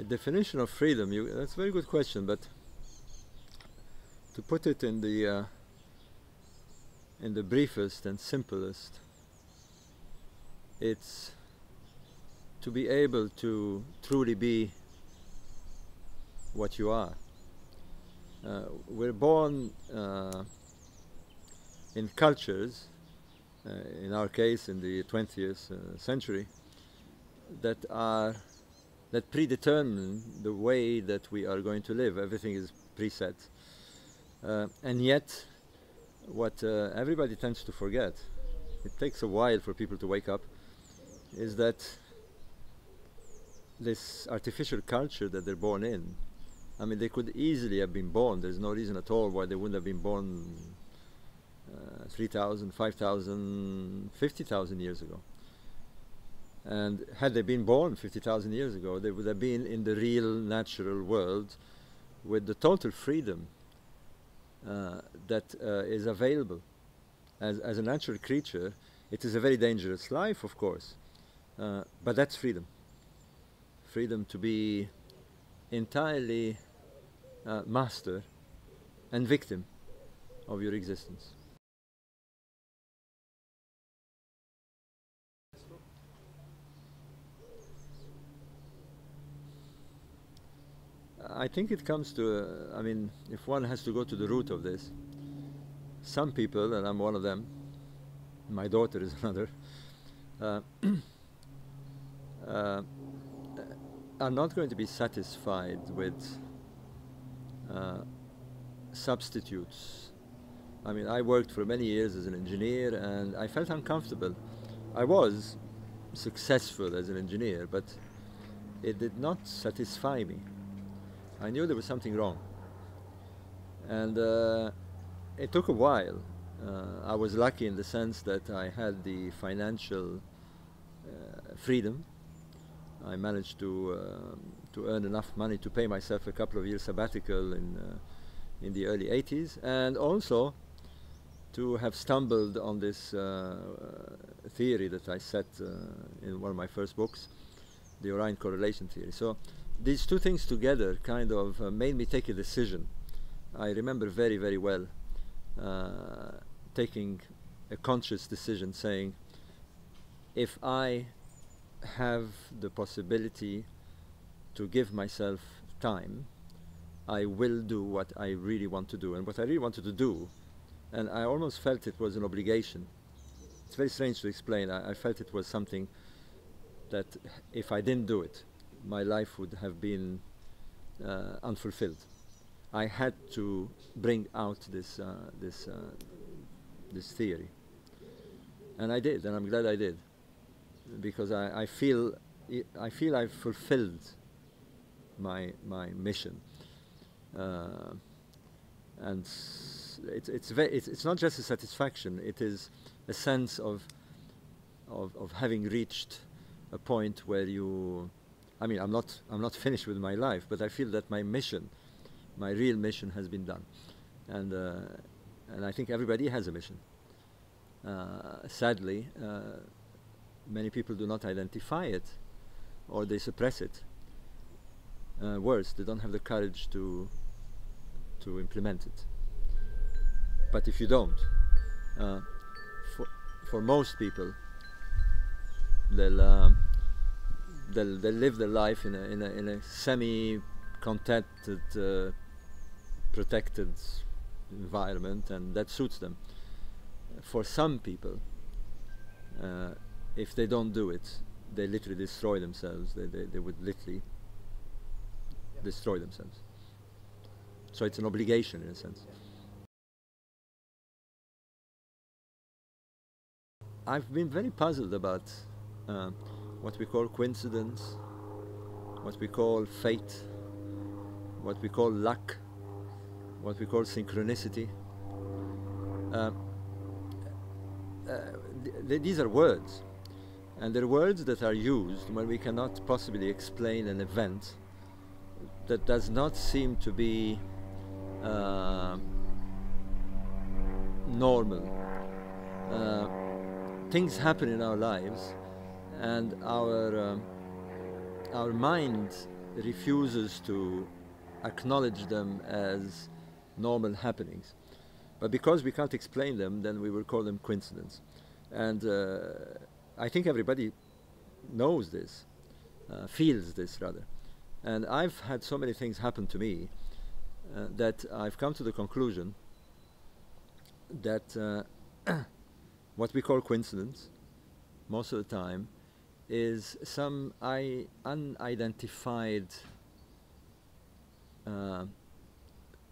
My definition of freedom, you, that's a very good question, but to put it in the uh, in the briefest and simplest, it's to be able to truly be what you are. Uh, we're born uh, in cultures, uh, in our case in the 20th uh, century, that are that predetermine the way that we are going to live. Everything is preset. Uh, and yet, what uh, everybody tends to forget, it takes a while for people to wake up, is that this artificial culture that they're born in, I mean, they could easily have been born. There's no reason at all why they wouldn't have been born uh, 3,000, 5,000, 50,000 years ago. And had they been born 50,000 years ago, they would have been in the real natural world with the total freedom uh, that uh, is available. As, as a natural creature, it is a very dangerous life, of course, uh, but that's freedom. Freedom to be entirely uh, master and victim of your existence. I think it comes to, uh, I mean, if one has to go to the root of this, some people, and I'm one of them, my daughter is another, uh, uh, are not going to be satisfied with uh, substitutes. I mean, I worked for many years as an engineer and I felt uncomfortable. I was successful as an engineer, but it did not satisfy me. I knew there was something wrong. And uh, it took a while. Uh, I was lucky in the sense that I had the financial uh, freedom. I managed to uh, to earn enough money to pay myself a couple of years sabbatical in uh, in the early 80s, and also to have stumbled on this uh, theory that I set in one of my first books, the Orion correlation theory. So these two things together kind of uh, made me take a decision. I remember very, very well uh, taking a conscious decision saying, if I have the possibility to give myself time, I will do what I really want to do. And what I really wanted to do, and I almost felt it was an obligation. It's very strange to explain. I, I felt it was something that if I didn't do it, my life would have been uh, unfulfilled. I had to bring out this uh, this uh, this theory, and I did, and I'm glad I did, because I, I feel I feel I've fulfilled my my mission, uh, and it's it's, it's it's not just a satisfaction; it is a sense of of of having reached a point where you I mean, I'm not, I'm not finished with my life, but I feel that my mission, my real mission has been done. And, uh, and I think everybody has a mission. Uh, sadly, uh, many people do not identify it or they suppress it. Uh, worse, they don't have the courage to, to implement it. But if you don't, uh, for, for most people, they'll um, they they live their life in a in a, in a semi contented uh, protected environment and that suits them. For some people uh, if they don't do it they literally destroy themselves. They, they, they would literally destroy themselves. So it's an obligation in a sense. I've been very puzzled about uh, what we call coincidence, what we call fate, what we call luck, what we call synchronicity. Uh, uh, th these are words, and they're words that are used when we cannot possibly explain an event that does not seem to be uh, normal. Uh, things happen in our lives and our um, our mind refuses to acknowledge them as normal happenings. But because we can't explain them, then we will call them coincidence. And uh, I think everybody knows this, uh, feels this rather. And I've had so many things happen to me uh, that I've come to the conclusion that uh, what we call coincidence, most of the time, is some unidentified uh,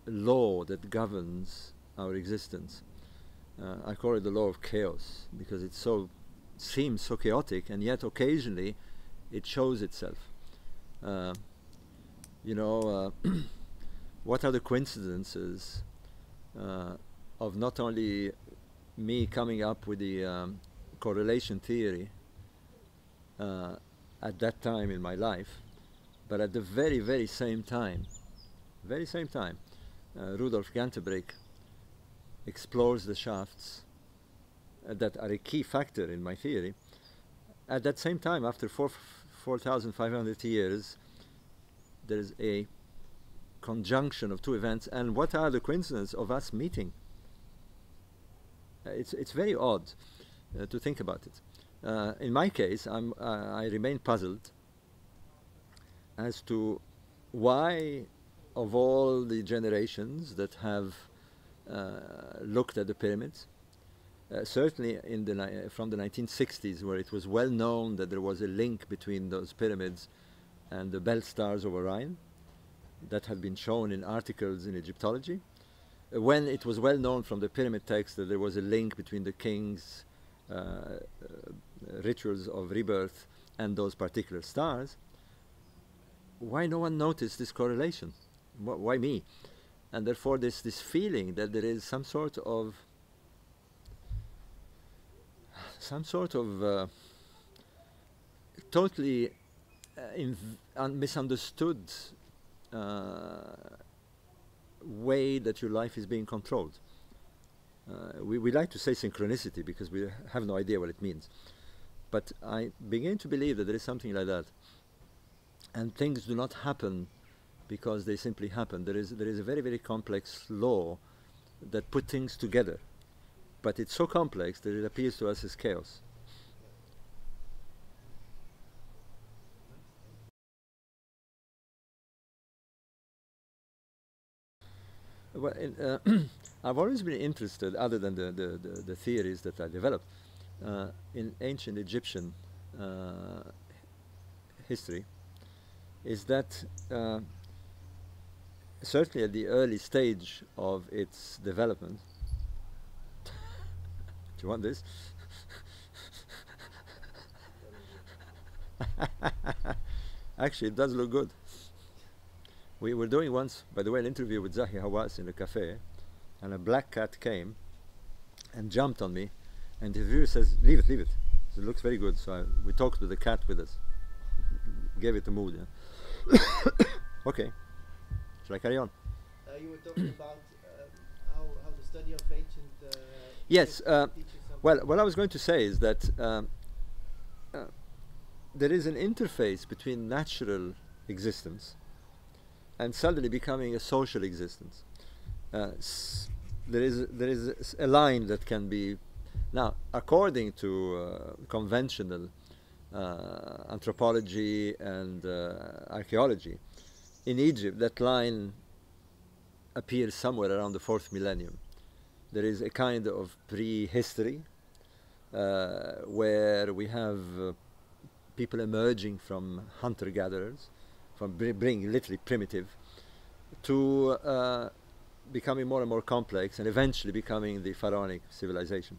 law that governs our existence. Uh, I call it the law of chaos because it so seems so chaotic, and yet occasionally it shows itself. Uh, you know, uh, what are the coincidences uh, of not only me coming up with the um, correlation theory uh, at that time in my life, but at the very, very same time, very same time, uh, Rudolf Gantenbrink explores the shafts that are a key factor in my theory. At that same time, after 4,500 years, there is a conjunction of two events, and what are the coincidences of us meeting? Uh, it's, it's very odd uh, to think about it. Uh, in my case, I'm, uh, I remain puzzled as to why, of all the generations that have uh, looked at the pyramids, uh, certainly in the from the 1960s, where it was well known that there was a link between those pyramids and the belt stars of Orion, that had been shown in articles in Egyptology, uh, when it was well known from the pyramid text that there was a link between the king's uh, uh, rituals of rebirth and those particular stars, why no one noticed this correlation? Why me? And therefore, this this feeling that there is some sort of some sort of uh, totally uh, misunderstood uh, way that your life is being controlled. Uh, we, we like to say synchronicity because we have no idea what it means. But I begin to believe that there is something like that. And things do not happen because they simply happen. There is, there is a very, very complex law that put things together. But it's so complex that it appears to us as chaos. Well, uh, I've always been interested, other than the, the, the, the theories that I developed, uh, in ancient Egyptian uh, history, is that uh, certainly at the early stage of its development, do you want this? Actually, it does look good. We were doing once, by the way, an interview with Zahi Hawass in a cafe, and a black cat came and jumped on me, and the viewer says, "Leave it, leave it. it looks very good." So I, we talked with the cat with us, gave it a mood. Yeah. okay, shall I carry on? Uh, you were talking about uh, how, how the study of ancient. Uh, yes. Uh, well, what I was going to say is that um, uh, there is an interface between natural existence and suddenly becoming a social existence. Uh, there is there is a line that can be now according to uh, conventional uh, anthropology and uh, archaeology in Egypt that line appears somewhere around the fourth millennium there is a kind of prehistory uh, where we have uh, people emerging from hunter gatherers from being literally primitive to uh, becoming more and more complex and eventually becoming the pharaonic civilization.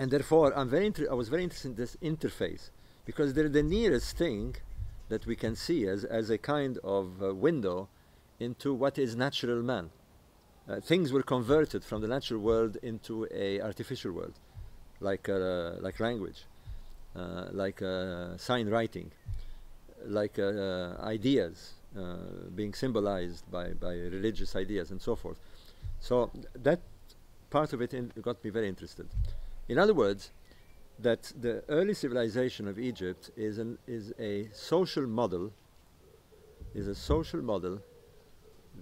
And therefore, I'm very I was very interested in this interface because they're the nearest thing that we can see as, as a kind of window into what is natural man. Uh, things were converted from the natural world into a artificial world, like uh, like language, uh, like uh, sign writing, like uh, ideas being symbolized by, by religious ideas and so forth. So that part of it got me very interested. In other words, that the early civilization of Egypt is, an, is a social model is a social model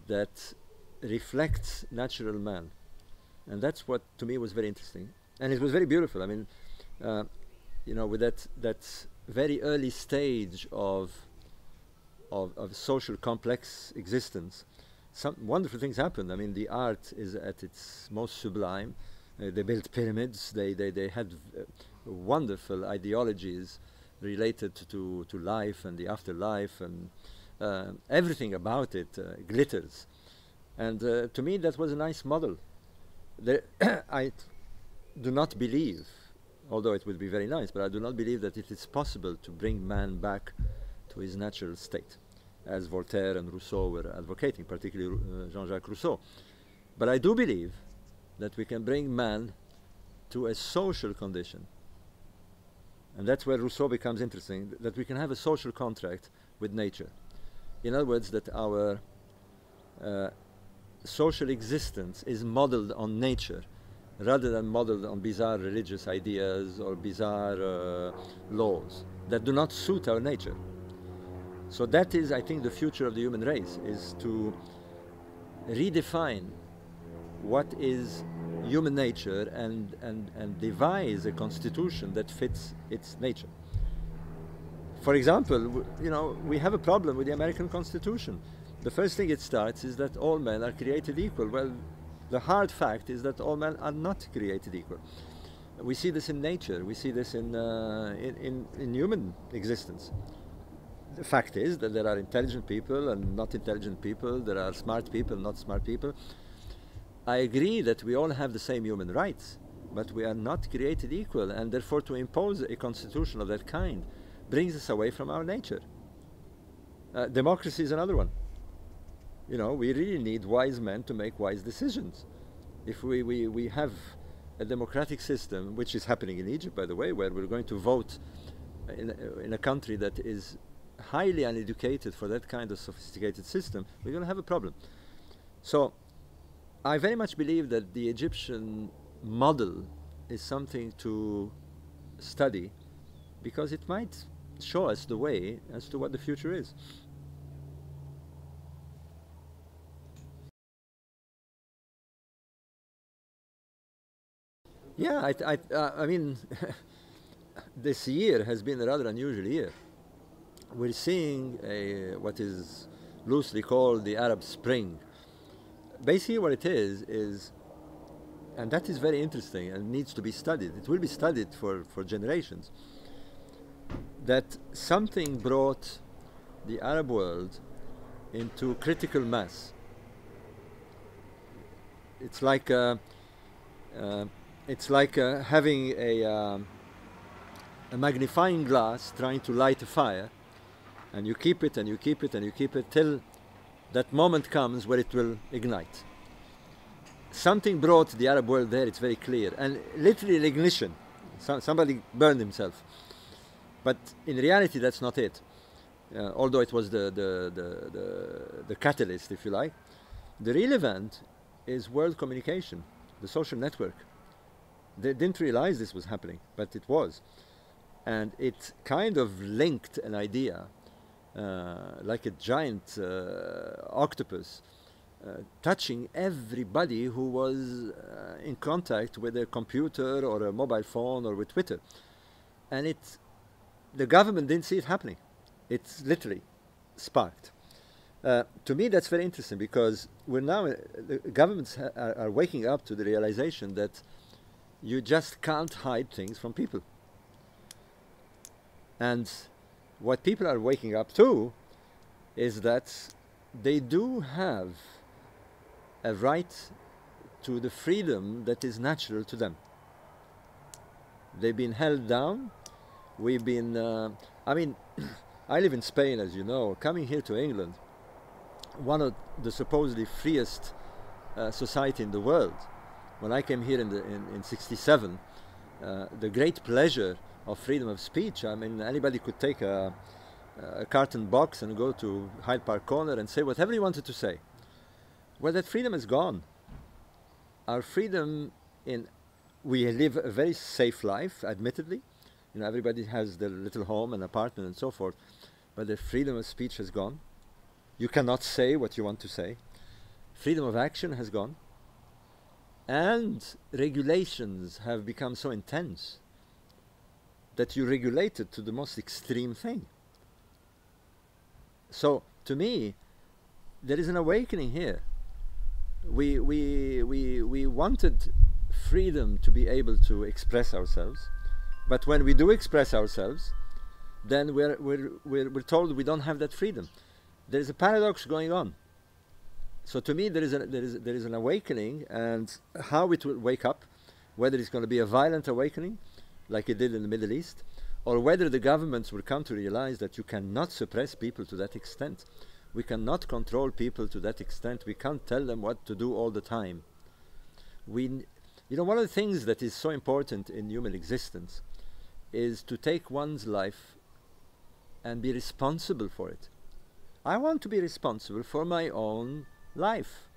that reflects natural man. And that's what to me was very interesting. And it was very beautiful. I mean, uh, you know, with that, that very early stage of, of, of social complex existence, some wonderful things happened. I mean, the art is at its most sublime. Uh, they built pyramids. They, they, they had uh, wonderful ideologies related to, to life and the afterlife and uh, everything about it uh, glitters. And uh, to me, that was a nice model. There I do not believe, although it would be very nice, but I do not believe that it is possible to bring man back to his natural state, as Voltaire and Rousseau were advocating, particularly Jean-Jacques Rousseau. But I do believe that we can bring man to a social condition. And that's where Rousseau becomes interesting, that we can have a social contract with nature. In other words, that our uh, social existence is modeled on nature rather than modeled on bizarre religious ideas or bizarre uh, laws that do not suit our nature. So that is, I think, the future of the human race, is to redefine what is human nature and, and, and devise a constitution that fits its nature. For example, you know, we have a problem with the American Constitution. The first thing it starts is that all men are created equal. Well, the hard fact is that all men are not created equal. We see this in nature. We see this in, uh, in, in, in human existence. The fact is that there are intelligent people and not intelligent people. There are smart people, not smart people. I agree that we all have the same human rights, but we are not created equal, and therefore to impose a constitution of that kind brings us away from our nature. Uh, democracy is another one. You know, we really need wise men to make wise decisions. If we, we, we have a democratic system, which is happening in Egypt, by the way, where we're going to vote in in a country that is highly uneducated for that kind of sophisticated system, we're going to have a problem. So, I very much believe that the Egyptian model is something to study because it might show us the way as to what the future is. Yeah, I, I, uh, I mean, this year has been a rather unusual year. We're seeing a, what is loosely called the Arab Spring. Basically, what it is, is, and that is very interesting and needs to be studied. It will be studied for, for generations that something brought the Arab world into critical mass. It's like uh, uh, it's like uh, having a, um, a magnifying glass trying to light a fire, and you keep it and you keep it and you keep it till that moment comes where it will ignite. Something brought the Arab world there, it's very clear, and literally ignition. So, somebody burned himself. But in reality, that's not it. Uh, although it was the, the, the, the, the catalyst, if you like. The real event is world communication, the social network. They didn't realize this was happening, but it was. And it kind of linked an idea, like a giant uh, octopus, uh, touching everybody who was uh, in contact with a computer or a mobile phone or with Twitter. And it the government didn't see it happening. It's literally sparked. Uh, to me, that's very interesting because we're now, uh, the governments are, are, waking up to the realization that you just can't hide things from people. And what people are waking up to is that they do have a right to the freedom that is natural to them. They've been held down We've been, uh, I mean, I live in Spain, as you know. Coming here to England, one of the supposedly freest uh, society in the world. When I came here in, the, in, in 67, uh, the great pleasure of freedom of speech, I mean, anybody could take a, a carton box and go to Hyde Park Corner and say whatever he wanted to say. Well, that freedom is gone. Our freedom in, we live a very safe life, admittedly, you know, everybody has their little home and apartment and so forth, but the freedom of speech has gone. You cannot say what you want to say. Freedom of action has gone. And regulations have become so intense that you regulate it to the most extreme thing. So, to me, there is an awakening here. We, we, we, we wanted freedom to be able to express ourselves, but when we do express ourselves, then we're, we're, we're, we're told we don't have that freedom. There is a paradox going on. So to me, there is, a, there, is, there is an awakening, and how it will wake up, whether it's going to be a violent awakening, like it did in the Middle East, or whether the governments will come to realize that you cannot suppress people to that extent. We cannot control people to that extent. We can't tell them what to do all the time. We, you know, one of the things that is so important in human existence is to take one's life and be responsible for it. I want to be responsible for my own life.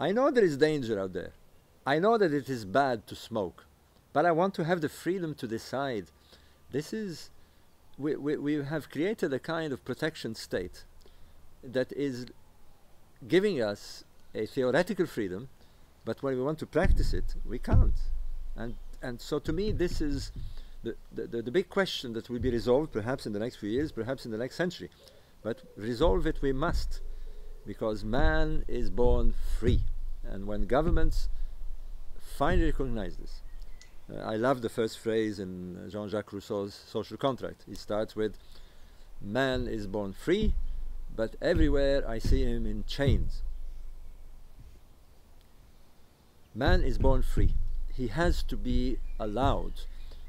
I know there is danger out there. I know that it is bad to smoke, but I want to have the freedom to decide. This is, we, we, we have created a kind of protection state that is giving us a theoretical freedom, but when we want to practice it, we can't. And, and so to me, this is the, the, the big question that will be resolved perhaps in the next few years, perhaps in the next century. But resolve it we must, because man is born free. And when governments finally recognize this, uh, I love the first phrase in Jean Jacques Rousseau's social contract. It starts with, Man is born free, but everywhere I see him in chains. Man is born free. He has to be allowed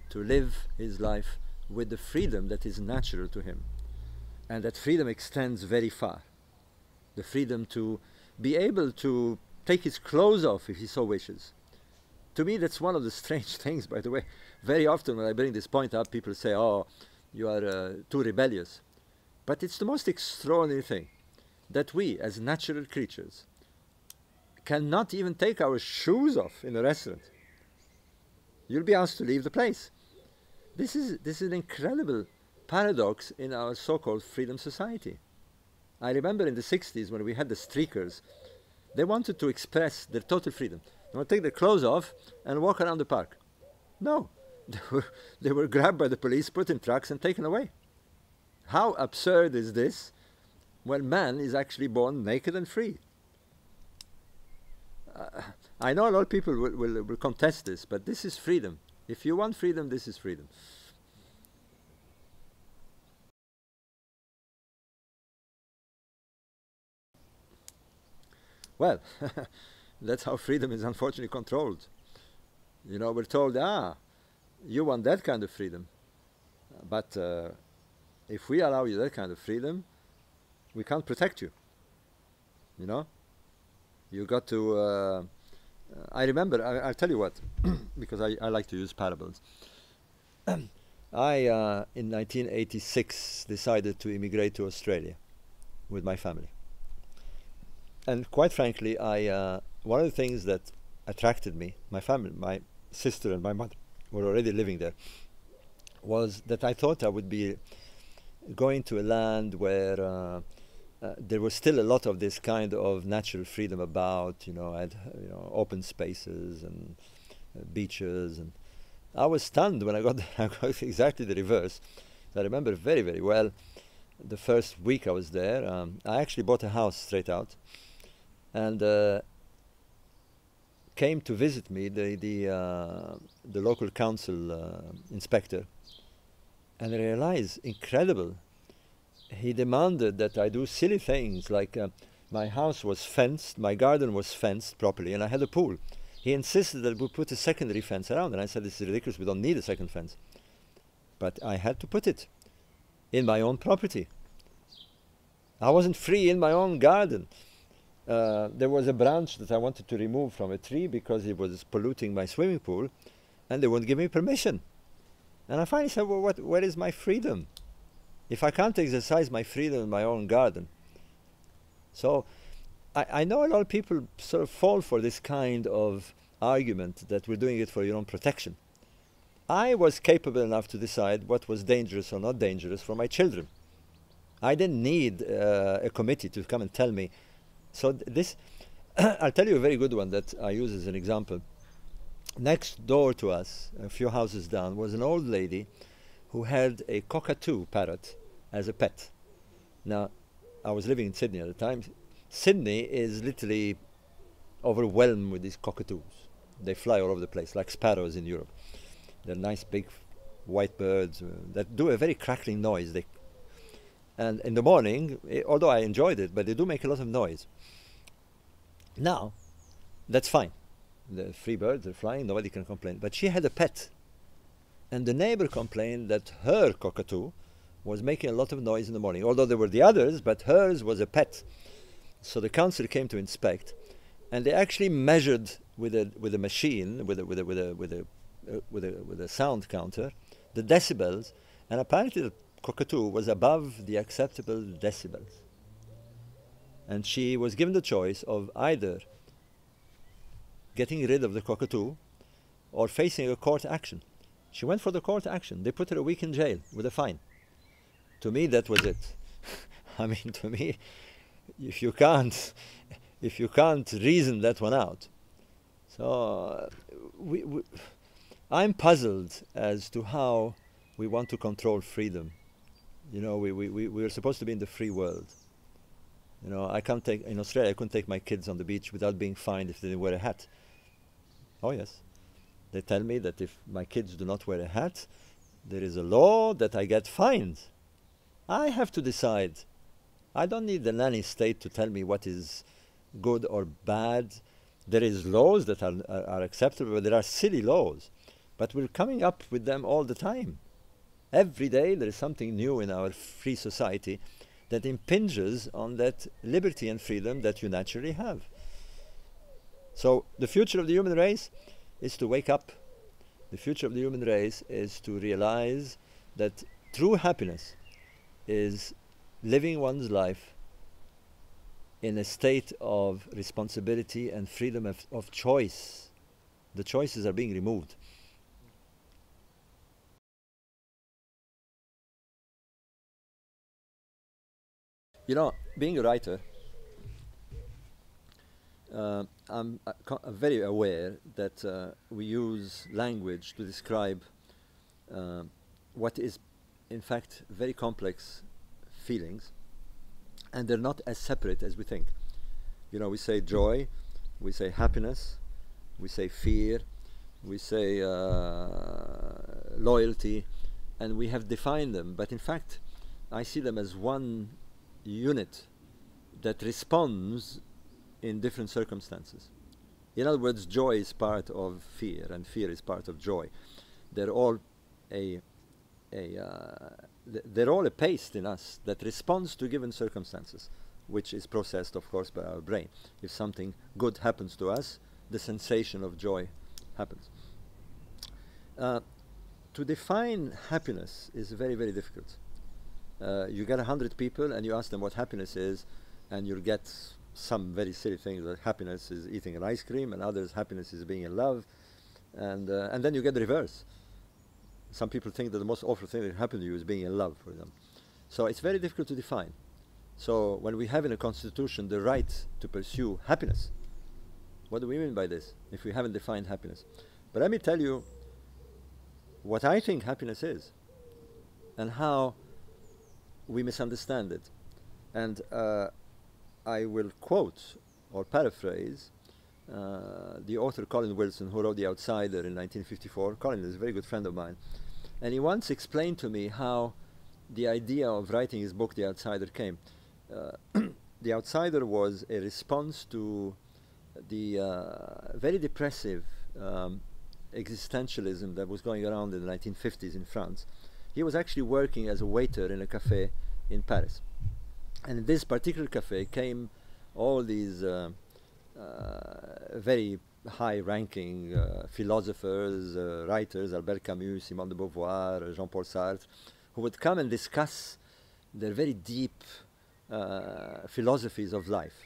to live his life with the freedom that is natural to him. And that freedom extends very far. The freedom to be able to take his clothes off if he so wishes. To me, that's one of the strange things, by the way. Very often when I bring this point up, people say, oh, you are uh, too rebellious. But it's the most extraordinary thing that we, as natural creatures, cannot even take our shoes off in a restaurant. You'll be asked to leave the place. This is, this is an incredible paradox in our so-called freedom society. I remember in the 60s when we had the streakers, they wanted to express their total freedom. They want to take their clothes off and walk around the park. No, they were, they were grabbed by the police, put in trucks and taken away. How absurd is this when man is actually born naked and free? Uh, I know a lot of people will, will, will contest this, but this is freedom. If you want freedom, this is freedom. Well, that's how freedom is unfortunately controlled. You know, we're told, ah, you want that kind of freedom. But uh, if we allow you that kind of freedom, we can't protect you. You know? You got to. Uh, I remember, I, will tell you what, because I, I like to use parables. I, uh, in 1986, decided to immigrate to Australia with my family. And quite frankly, I, uh, one of the things that attracted me, my family, my sister and my mother were already living there, was that I thought I would be going to a land where uh, uh, there was still a lot of this kind of natural freedom about, you know, had, you know, open spaces and uh, beaches, and I was stunned when I got there. I exactly the reverse. I remember very, very well. The first week I was there, um, I actually bought a house straight out, and uh, came to visit me the the uh, the local council uh, inspector, and I realized incredible he demanded that I do silly things like uh, my house was fenced, my garden was fenced properly, and I had a pool. He insisted that we put a secondary fence around, and I said, This is ridiculous, we don't need a second fence. But I had to put it in my own property. I wasn't free in my own garden. Uh, there was a branch that I wanted to remove from a tree because it was polluting my swimming pool, and they wouldn't give me permission. And I finally said, Well, what, where is my freedom? if I can't exercise my freedom in my own garden. So I, I know a lot of people sort of fall for this kind of argument that we're doing it for your own protection. I was capable enough to decide what was dangerous or not dangerous for my children. I didn't need uh, a committee to come and tell me. So th- this, I'll tell you a very good one that I use as an example. Next door to us, a few houses down, was an old lady who had a cockatoo parrot as a pet. Now, I was living in Sydney at the time. Sydney is literally overwhelmed with these cockatoos. They fly all over the place, like sparrows in Europe. They're nice big white birds uh, that do a very crackling noise. They and in the morning, eh, although I enjoyed it, but they do make a lot of noise. Now, that's fine. The free birds are flying, nobody can complain. But she had a pet, and the neighbor complained that her cockatoo was making a lot of noise in the morning. Although there were the others, but hers was a pet. So the council came to inspect, and they actually measured with a with a machine with a with a with a with a, uh, with a, with a sound counter the decibels, and apparently the cockatoo was above the acceptable decibels. And she was given the choice of either getting rid of the cockatoo or facing a court action. She went for the court action. They put her a week in jail with a fine. To me, that was it. I mean, to me, if you can't, if you can't reason that one out, so uh, we, we, I'm puzzled as to how we want to control freedom. You know, we, we, we, we're supposed to be in the free world. You know, I can't take, in Australia, I couldn't take my kids on the beach without being fined if they didn't wear a hat. Oh, yes. They tell me that if my kids do not wear a hat, there is a law that I get fined. I have to decide. I don't need the nanny state to tell me what is good or bad. There is laws that are, are, are acceptable, but there are silly laws. But we're coming up with them all the time. Every day there is something new in our free society that impinges on that liberty and freedom that you naturally have. So the future of the human race is to wake up. The future of the human race is to realize that true happiness is living one's life in a state of responsibility and freedom of, of choice. The choices are being removed. You know, being a writer, uh, I'm uh, uh, very aware that uh, we use language to describe uh, what is, in fact, very complex feelings, and they're not as separate as we think. You know, we say joy, we say happiness, we say fear, we say uh, loyalty, and we have defined them, but in fact, I see them as one unit that responds in different circumstances. In other words, joy is part of fear, and fear is part of joy. They're all a, a uh, th- they're all a paste in us that responds to given circumstances, which is processed, of course, by our brain. If something good happens to us, the sensation of joy happens. Uh, to define happiness is very, very difficult. Uh, you get a hundred people and you ask them what happiness is, and you'll get some very silly things that happiness is eating an ice cream, and others happiness is being in love, and uh, and then you get the reverse. Some people think that the most awful thing that happened to you is being in love, for them. So it's very difficult to define. So when we have in a constitution the right to pursue happiness, what do we mean by this? If we haven't defined happiness, but let me tell you what I think happiness is, and how we misunderstand it. And uh, I will quote or paraphrase uh, the author Colin Wilson, who wrote The Outsider in 1954. Colin is a very good friend of mine. And he once explained to me how the idea of writing his book, The Outsider, came. Uh, the Outsider was a response to the uh, very depressive um, existentialism that was going around in the 1950s in France. He was actually working as a waiter in a cafe in Paris. And in this particular cafe came all these uh, uh, very high ranking uh, philosophers, uh, writers, Albert Camus, Simone de Beauvoir, Jean Paul Sartre, who would come and discuss their very deep uh, philosophies of life,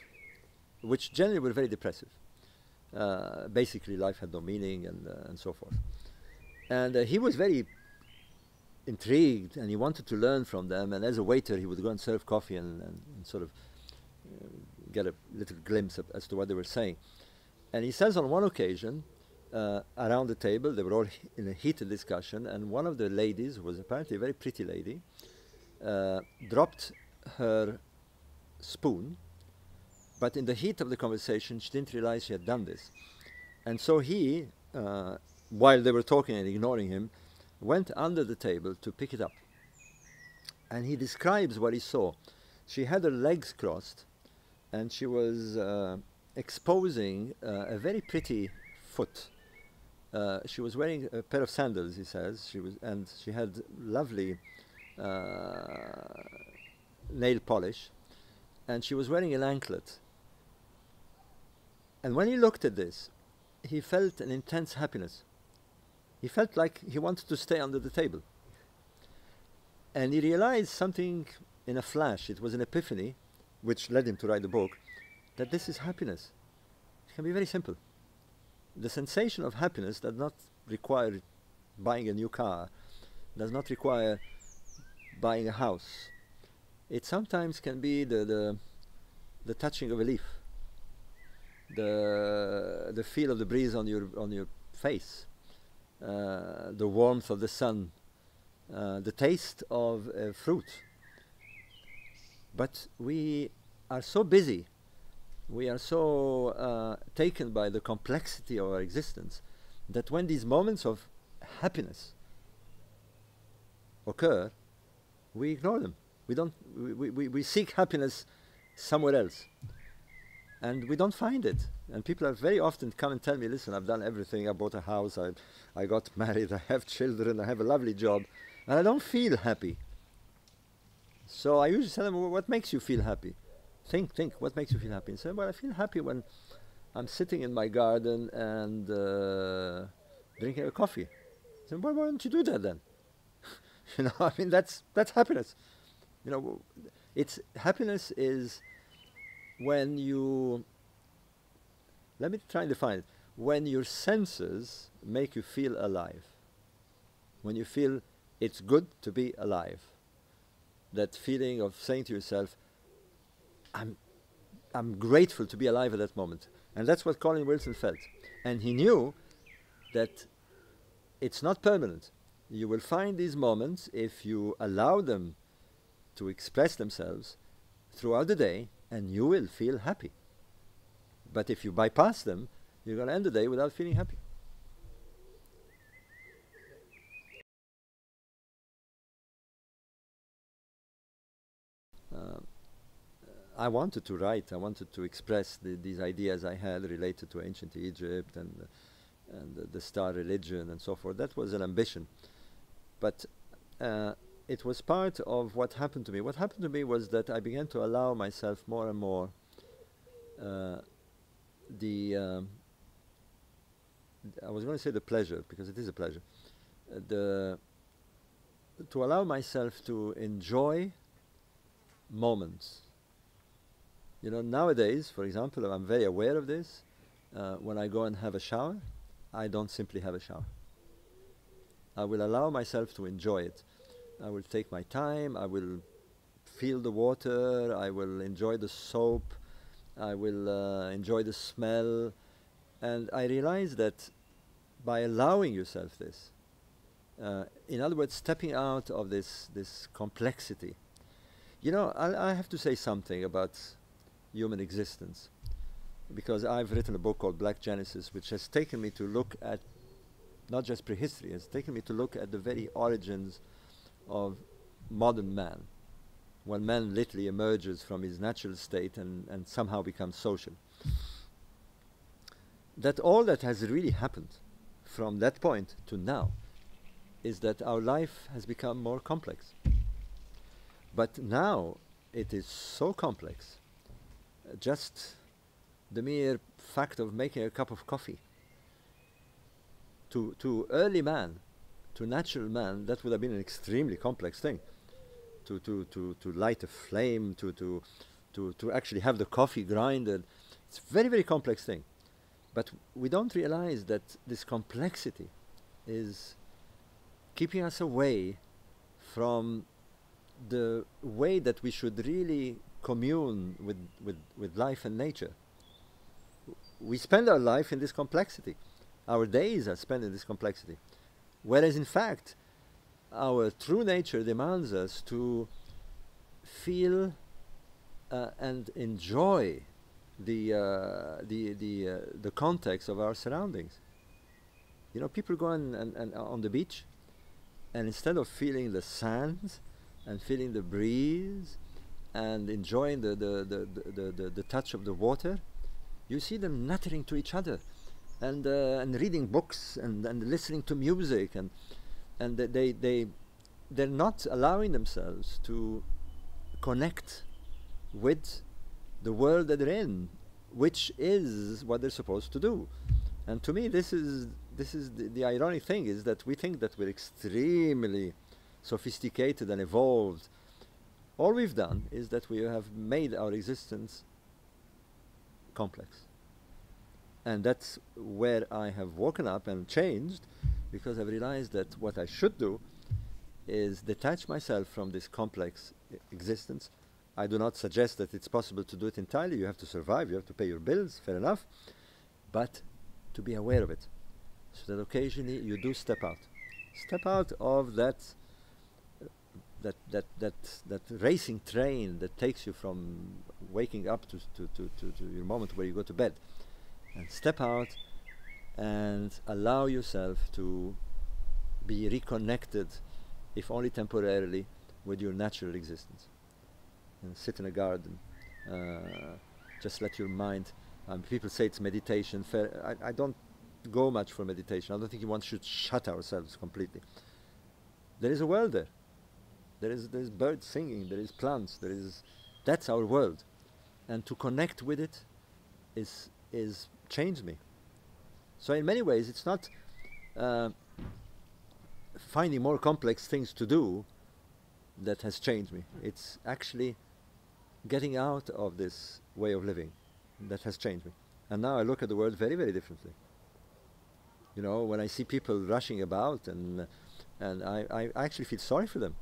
which generally were very depressive. Uh, basically, life had no meaning and, and so forth. And he was very intrigued and he wanted to learn from them. And as a waiter, he would go and serve coffee and, and, and sort of uh, get a little glimpse of, as to what they were saying. And he says on one occasion, uh, around the table, they were all in a heated discussion, and one of the ladies, who was apparently a very pretty lady, uh, dropped her spoon, but in the heat of the conversation, she didn't realize she had done this. And so he, uh, while they were talking and ignoring him, went under the table to pick it up. And he describes what he saw. She had her legs crossed, and she was uh, exposing uh, a very pretty foot. Uh, she was wearing a pair of sandals, he says. She was, and she had lovely uh, nail polish, and she was wearing an anklet. And when he looked at this, he felt an intense happiness. He felt like he wanted to stay under the table. And he realized something in a flash, it was an epiphany, which led him to write the book, that this is happiness. It can be very simple. The sensation of happiness does not require buying a new car, does not require buying a house. It sometimes can be the, the, the touching of a leaf, the, the feel of the breeze on your, on your face, uh, the warmth of the sun, uh, the taste of uh, fruit. But we are so busy, we are so uh, taken by the complexity of our existence that when these moments of happiness occur, we ignore them. We don't. We, we, we seek happiness somewhere else, and we don't find it. And people have very often come and tell me, "Listen, I've done everything. I bought a house. I, I got married. I have children. I have a lovely job, and I don't feel happy." So I usually tell them, well, "What makes you feel happy? Think, think. What makes you feel happy?" And say, "Well, I feel happy when I'm sitting in my garden and uh, drinking a coffee." I say, "Well, why don't you do that then?" you know, I mean, that's that's happiness. You know, it's happiness is when you. Let me try and define it. When your senses make you feel alive. When you feel it's good to be alive. That feeling of saying to yourself, "I'm, I'm grateful to be alive at that moment," and that's what Colin Wilson felt, and he knew that it's not permanent you will find these moments if you allow them to express themselves throughout the day and you will feel happy but if you bypass them you're going to end the day without feeling happy Um, I wanted to write. I wanted to express the, these ideas I had related to ancient Egypt and uh, and the, the star religion and so forth. That was an ambition but uh, it was part of what happened to me. What happened to me was that I began to allow myself more and more uh, the. Um, I was going to say the pleasure because it is a pleasure. Uh, the to allow myself to enjoy moments. You know, nowadays, for example, I'm very aware of this. Uh, when I go and have a shower, I don't simply have a shower. I will allow myself to enjoy it. I will take my time. I will feel the water. I will enjoy the soap. I will uh, enjoy the smell. And I realize that by allowing yourself this, uh, in other words, stepping out of this, this complexity, you know, I, I have to say something about human existence because I've written a book called Black Genesis, which has taken me to look at not just prehistory, it's taken me to look at the very origins of modern man, when man literally emerges from his natural state and, and somehow becomes social. That all that has really happened from that point to now is that our life has become more complex. But now it is so complex, just the mere fact of making a cup of coffee to, to early man, to natural man, that would have been an extremely complex thing. To, to, to, to light a flame, to, to, to, to actually have the coffee grinded. It's a very, very complex thing. But we don't realize that this complexity is keeping us away from the way that we should really commune with, with, with life and nature. We spend our life in this complexity. Our days are spent in this complexity. Whereas, in fact, our true nature demands us to feel uh, and enjoy the, uh, the, the, uh, the context of our surroundings. You know, people go and, and on the beach, and instead of feeling the sand and feeling the breeze and enjoying the, the, the, the, the, the touch of the water, you see them nattering to each other and, uh, and reading books and, and listening to music and, and they, they, they're not allowing themselves to connect with the world that they're in, which is what they're supposed to do. And to me, this is this is the, the ironic thing is that we think that we're extremely sophisticated and evolved. All we've done is that we have made our existence complex. And that's where I have woken up and changed because I've realized that what I should do is detach myself from this complex existence. I do not suggest that it's possible to do it entirely. You have to survive, you have to pay your bills, fair enough. But to be aware of it. So that occasionally you do step out. Step out of that that that that that racing train that takes you from waking up to to, to, to, to your moment where you go to bed. And step out and allow yourself to be reconnected if only temporarily, with your natural existence. And sit in a garden. Uh, just let your mind. Um, people say it's meditation. I, I don't go much for meditation. I don't think one should shut ourselves completely. There is a world there. There is there is birds singing. There is plants. There is that's our world, and to connect with it is is changed me. So in many ways, it's not. Uh, finding more complex things to do that has changed me. It's actually getting out of this way of living that has changed me. And now I look at the world very, very differently. You know, when I see people rushing about and and I, I actually feel sorry for them.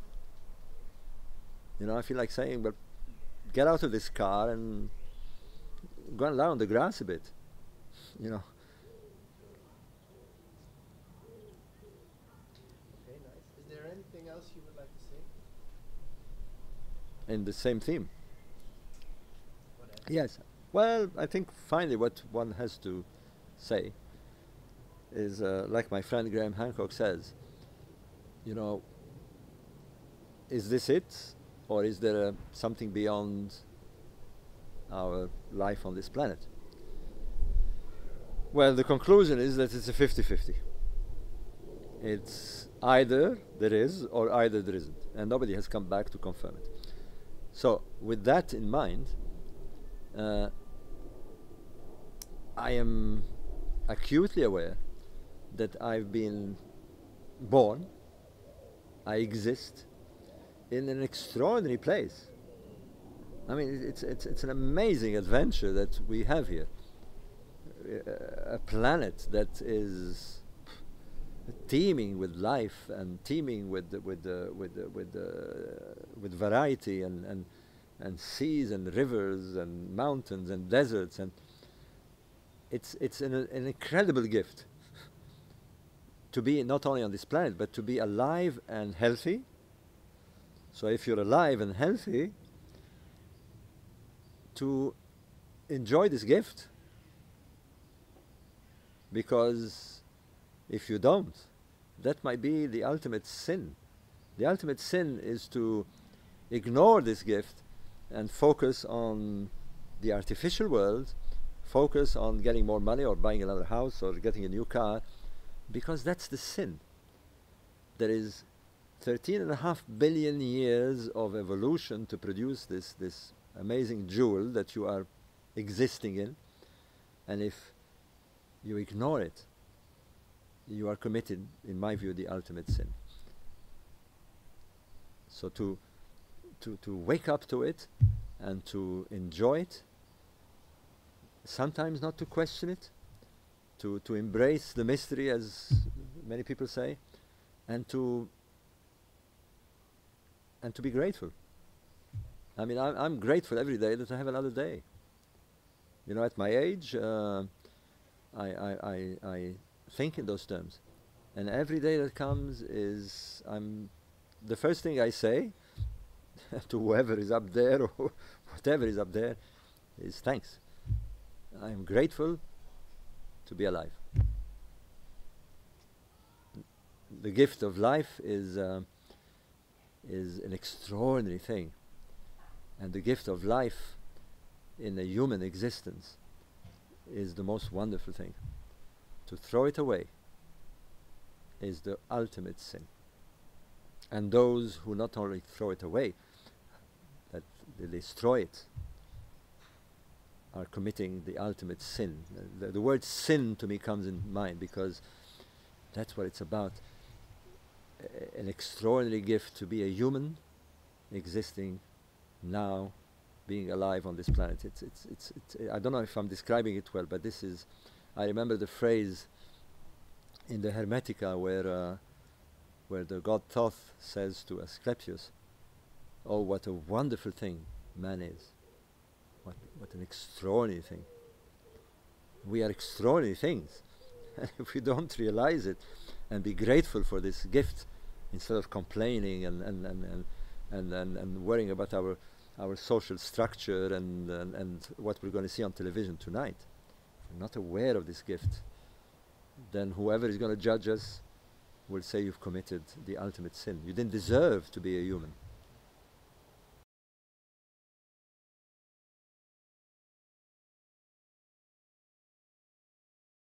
You know, I feel like saying, but get out of this car and go and lie on the grass a bit. You know. Okay, nice. Is there anything else you would like to say? in the same theme. Yes. Well, I think finally what one has to say is, uh, like my friend Graham Hancock says, you know, is this it? Or is there uh, something beyond our life on this planet? Well, the conclusion is that it's a 50 50. It's either there is or either there isn't. And nobody has come back to confirm it. So, with that in mind, uh, I am acutely aware that I've been born, I exist in an extraordinary place. I mean, it's, it's, it's an amazing adventure that we have here. Uh, a planet that is teeming with life and teeming with with uh, with uh, with uh, with variety and and and seas and rivers and mountains and deserts and it's it's an, an incredible gift to be not only on this planet but to be alive and healthy. So if you're alive and healthy to enjoy this gift because if you don't. That might be the ultimate sin. The ultimate sin is to ignore this gift and focus on the artificial world, focus on getting more money or buying another house or getting a new car, because that's the sin. There is 13 and a half billion years of evolution to produce this, this amazing jewel that you are existing in. And if you ignore it, you are committed, in my view, the ultimate sin. So to, to, to wake up to it and to enjoy it, sometimes not to question it, to, to embrace the mystery, as many people say, and to and to be grateful. I mean, I'm, I'm grateful every day that I have another day. You know, at my age, uh, I, I, I, I think in those terms. And every day that comes is, I'm, the first thing I say to whoever is up there or whatever is up there is thanks. I'm grateful to be alive. The gift of life is, uh, is an extraordinary thing. And the gift of life in a human existence is the most wonderful thing. To throw it away is the ultimate sin. And those who not only throw it away, that they destroy it, are committing the ultimate sin. The, the, word sin to me comes in mind because that's what it's about. A- an extraordinary gift to be a human existing now being alive on this planet. It's, it's, it's, it's, I don't know if I'm describing it well, but this is, I remember the phrase in the Hermetica where, uh, where the god Thoth says to Asclepius, Oh, what a wonderful thing man is. What, what an extraordinary thing. We are extraordinary things. And if we don't realize it and be grateful for this gift instead of complaining and, and, and, and, and, and, and worrying about our, our social structure and, and, and what we're going to see on television tonight, if we're not aware of this gift, then whoever is going to judge us will say you've committed the ultimate sin. You didn't deserve to be a human.